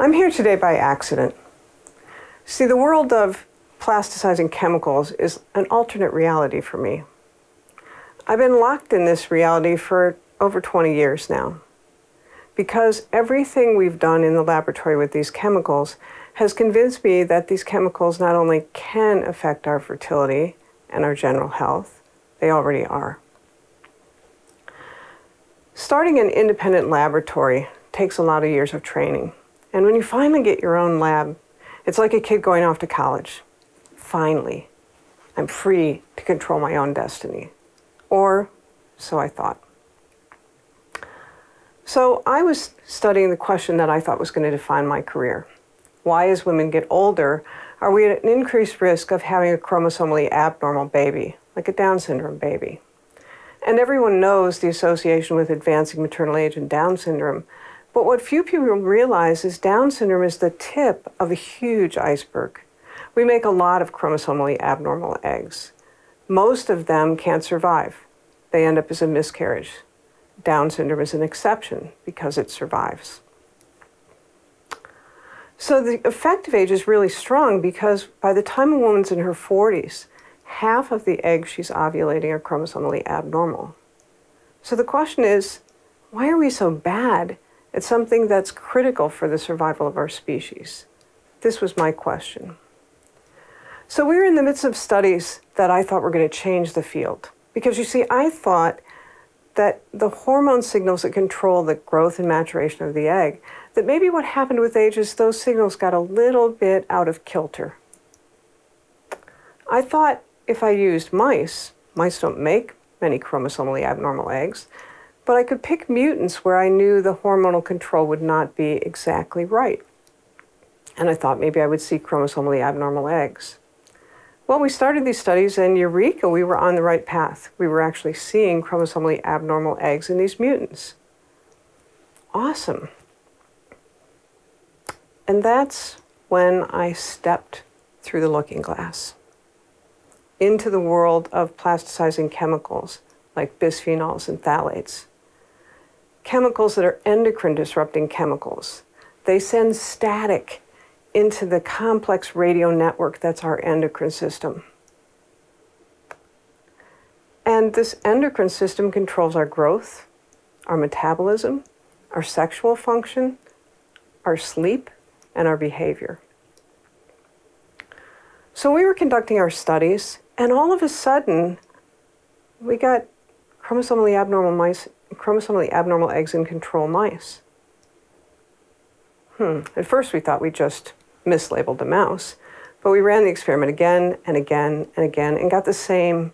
I'm here today by accident. See, the world of plasticizing chemicals is an alternate reality for me. I've been locked in this reality for over 20 years now because everything we've done in the laboratory with these chemicals has convinced me that these chemicals not only can affect our fertility and our general health, they already are. Starting an independent laboratory takes a lot of years of training. And when you finally get your own lab, it's like a kid going off to college. Finally, I'm free to control my own destiny. Or so I thought. So I was studying the question that I thought was going to define my career. Why, as women get older, are we at an increased risk of having a chromosomally abnormal baby, like a Down syndrome baby? And everyone knows the association with advancing maternal age and Down syndrome. But what few people realize is Down syndrome is the tip of a huge iceberg. We make a lot of chromosomally abnormal eggs. Most of them can't survive. They end up as a miscarriage. Down syndrome is an exception because it survives. So the effective age is really strong because by the time a woman's in her 40s, half of the eggs she's ovulating are chromosomally abnormal. So the question is, why are we so bad at something that's critical for the survival of our species? This was my question. So we were in the midst of studies that I thought were going to change the field. Because you see, I thought that the hormone signals that control the growth and maturation of the egg, that maybe what happened with age is those signals got a little bit out of kilter. I thought if I used mice, mice don't make many chromosomally abnormal eggs, but I could pick mutants where I knew the hormonal control would not be exactly right. And I thought maybe I would see chromosomally abnormal eggs. Well, we started these studies, and eureka, we were on the right path. We were actually seeing chromosomally abnormal eggs in these mutants. Awesome. And that's when I stepped through the looking glass into the world of plasticizing chemicals like bisphenols and phthalates. Chemicals that are endocrine disrupting chemicals. They send static into the complex radio network that's our endocrine system. And this endocrine system controls our growth, our metabolism, our sexual function, our sleep, and our behavior. So we were conducting our studies, and all of a sudden, we got chromosomally abnormal mice, chromosomally abnormal eggs in control mice. Hmm. At first, we thought we just mislabeled the mouse, but we ran the experiment again and again and again and got the same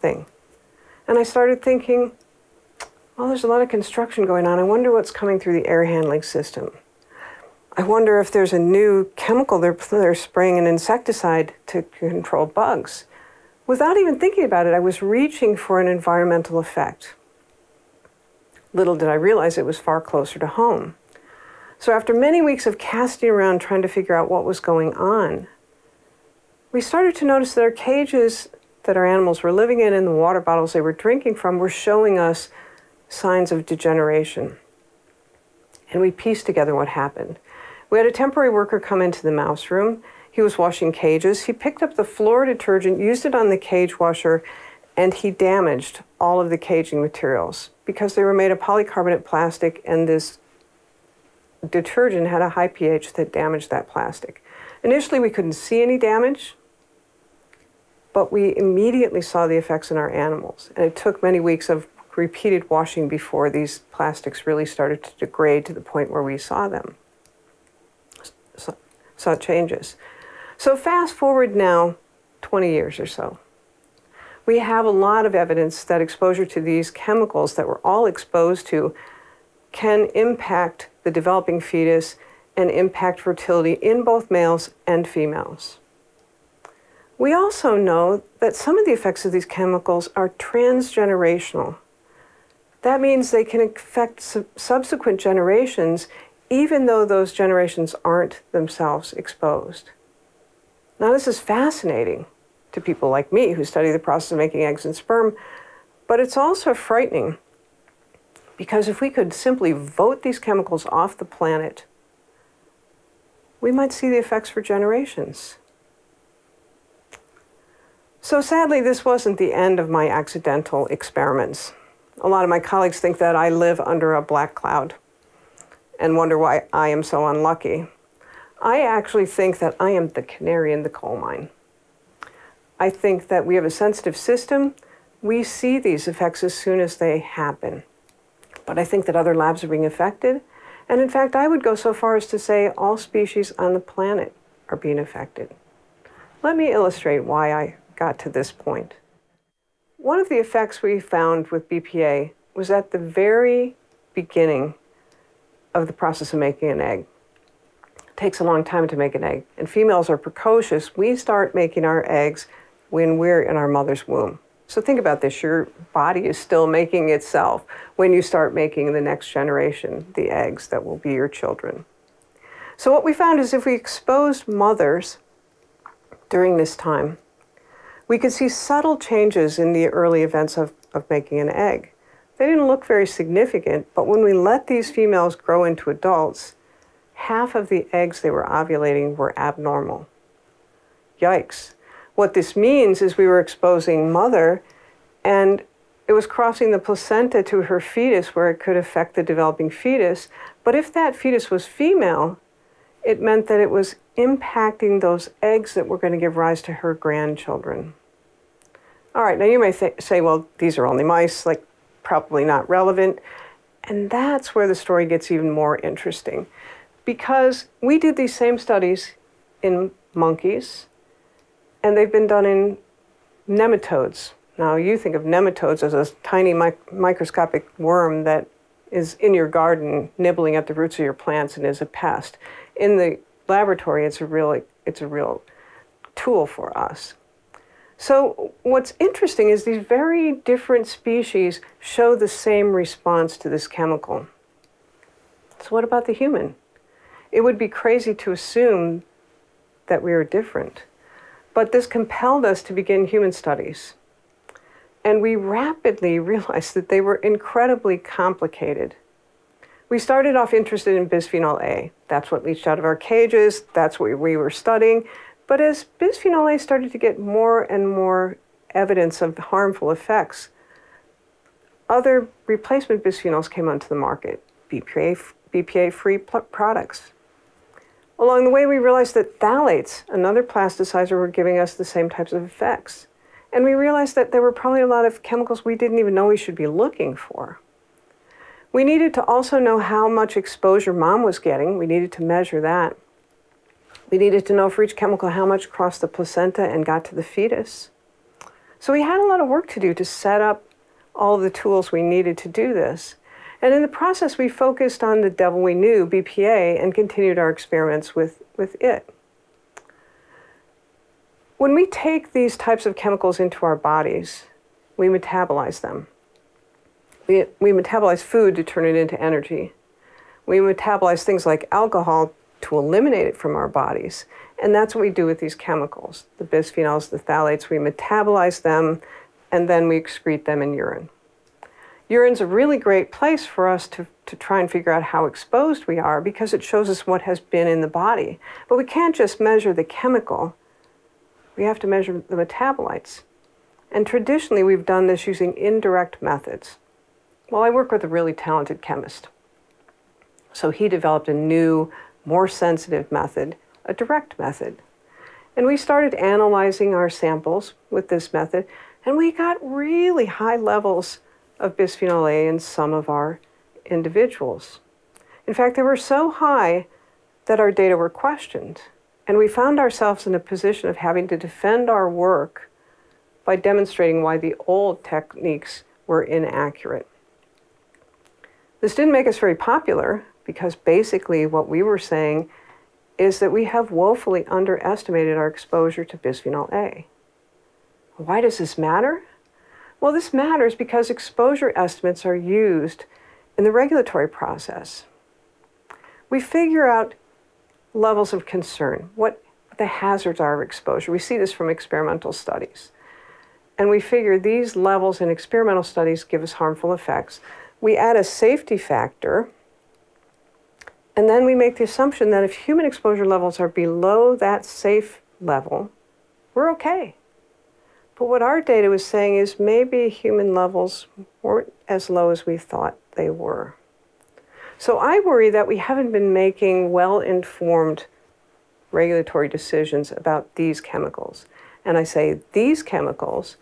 thing. And I started thinking, well, there's a lot of construction going on. I wonder what's coming through the air handling system. I wonder if there's a new chemical they're, they're spraying an insecticide to control bugs. Without even thinking about it, I was reaching for an environmental effect. Little did I realize it was far closer to home. So after many weeks of casting around trying to figure out what was going on, we started to notice that our cages that our animals were living in and the water bottles they were drinking from were showing us signs of degeneration. And we pieced together what happened. We had a temporary worker come into the mouse room he was washing cages. He picked up the floor detergent, used it on the cage washer, and he damaged all of the caging materials because they were made of polycarbonate plastic and this detergent had a high pH that damaged that plastic. Initially, we couldn't see any damage, but we immediately saw the effects in our animals. And it took many weeks of repeated washing before these plastics really started to degrade to the point where we saw them, saw changes. So fast forward now 20 years or so. We have a lot of evidence that exposure to these chemicals that we're all exposed to can impact the developing fetus and impact fertility in both males and females. We also know that some of the effects of these chemicals are transgenerational. That means they can affect sub subsequent generations even though those generations aren't themselves exposed. Now, this is fascinating to people like me who study the process of making eggs and sperm, but it's also frightening because if we could simply vote these chemicals off the planet, we might see the effects for generations. So sadly, this wasn't the end of my accidental experiments. A lot of my colleagues think that I live under a black cloud and wonder why I am so unlucky. I actually think that I am the canary in the coal mine. I think that we have a sensitive system. We see these effects as soon as they happen. But I think that other labs are being affected. And in fact, I would go so far as to say all species on the planet are being affected. Let me illustrate why I got to this point. One of the effects we found with BPA was at the very beginning of the process of making an egg. It takes a long time to make an egg, and females are precocious. We start making our eggs when we're in our mother's womb. So think about this your body is still making itself when you start making the next generation, the eggs that will be your children. So, what we found is if we exposed mothers during this time, we could see subtle changes in the early events of, of making an egg. They didn't look very significant, but when we let these females grow into adults, half of the eggs they were ovulating were abnormal. Yikes. What this means is we were exposing mother and it was crossing the placenta to her fetus where it could affect the developing fetus. But if that fetus was female, it meant that it was impacting those eggs that were going to give rise to her grandchildren. All right, now you may say, well, these are only mice, like probably not relevant. And that's where the story gets even more interesting because we did these same studies in monkeys and they've been done in nematodes. Now, you think of nematodes as a tiny mic- microscopic worm that is in your garden nibbling at the roots of your plants and is a pest. In the laboratory, it's a really it's a real tool for us. So what's interesting is these very different species show the same response to this chemical. So what about the human? It would be crazy to assume that we are different. But this compelled us to begin human studies. And we rapidly realized that they were incredibly complicated. We started off interested in bisphenol A. That's what leached out of our cages. That's what we were studying. But as bisphenol A started to get more and more evidence of harmful effects, other replacement bisphenols came onto the market, BPA, BPA-free products. Along the way, we realized that phthalates, another plasticizer, were giving us the same types of effects. And we realized that there were probably a lot of chemicals we didn't even know we should be looking for. We needed to also know how much exposure mom was getting. We needed to measure that. We needed to know for each chemical how much crossed the placenta and got to the fetus. So we had a lot of work to do to set up all the tools we needed to do this. And in the process, we focused on the devil we knew, BPA, and continued our experiments with, with it. When we take these types of chemicals into our bodies, we metabolize them. We, we metabolize food to turn it into energy. We metabolize things like alcohol to eliminate it from our bodies. And that's what we do with these chemicals the bisphenols, the phthalates. We metabolize them and then we excrete them in urine. Urine's a really great place for us to, to try and figure out how exposed we are because it shows us what has been in the body. But we can't just measure the chemical, we have to measure the metabolites. And traditionally, we've done this using indirect methods. Well, I work with a really talented chemist. So he developed a new more sensitive method, a direct method. And we started analyzing our samples with this method, and we got really high levels of bisphenol A in some of our individuals. In fact, they were so high that our data were questioned. And we found ourselves in a position of having to defend our work by demonstrating why the old techniques were inaccurate. This didn't make us very popular because basically what we were saying is that we have woefully underestimated our exposure to bisphenol A. Why does this matter? Well, this matters because exposure estimates are used in the regulatory process. We figure out levels of concern, what the hazards are of exposure. We see this from experimental studies. And we figure these levels in experimental studies give us harmful effects. We add a safety factor And then we make the assumption that if human exposure levels are below that safe level, we're okay. But what our data was saying is maybe human levels weren't as low as we thought they were. So I worry that we haven't been making well informed regulatory decisions about these chemicals. And I say these chemicals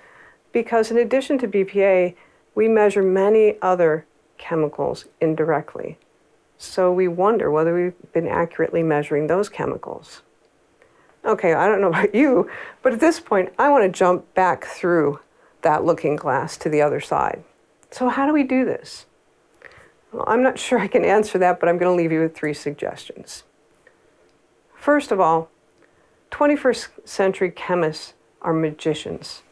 because, in addition to BPA, we measure many other chemicals indirectly. So we wonder whether we've been accurately measuring those chemicals. Okay, I don't know about you, but at this point, I want to jump back through that looking glass to the other side. So, how do we do this? Well, I'm not sure I can answer that, but I'm going to leave you with three suggestions. First of all, 21st century chemists are magicians.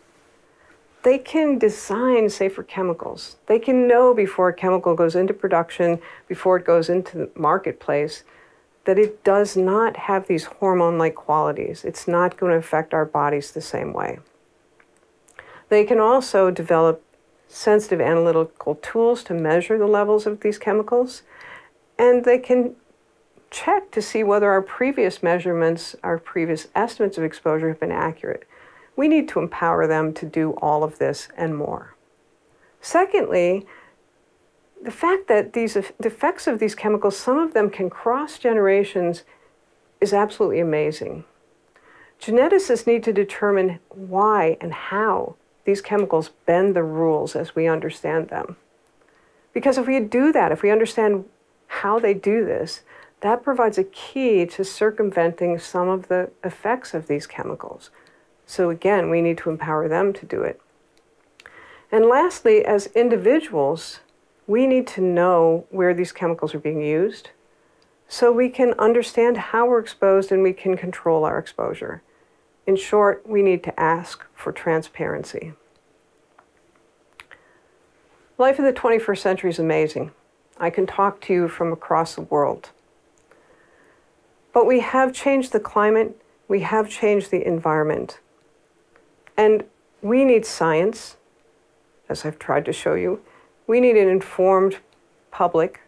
They can design safer chemicals. They can know before a chemical goes into production, before it goes into the marketplace, that it does not have these hormone like qualities. It's not going to affect our bodies the same way. They can also develop sensitive analytical tools to measure the levels of these chemicals, and they can check to see whether our previous measurements, our previous estimates of exposure have been accurate. We need to empower them to do all of this and more. Secondly, the fact that these the effects of these chemicals, some of them can cross generations, is absolutely amazing. Geneticists need to determine why and how these chemicals bend the rules as we understand them. Because if we do that, if we understand how they do this, that provides a key to circumventing some of the effects of these chemicals. So again, we need to empower them to do it. And lastly, as individuals, we need to know where these chemicals are being used so we can understand how we're exposed and we can control our exposure. In short, we need to ask for transparency. Life in the 21st century is amazing. I can talk to you from across the world. But we have changed the climate, we have changed the environment. And we need science, as I've tried to show you. We need an informed public.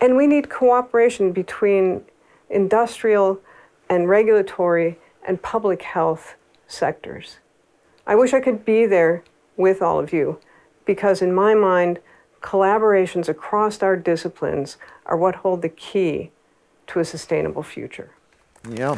And we need cooperation between industrial and regulatory and public health sectors. I wish I could be there with all of you because, in my mind, collaborations across our disciplines are what hold the key to a sustainable future. Yeah.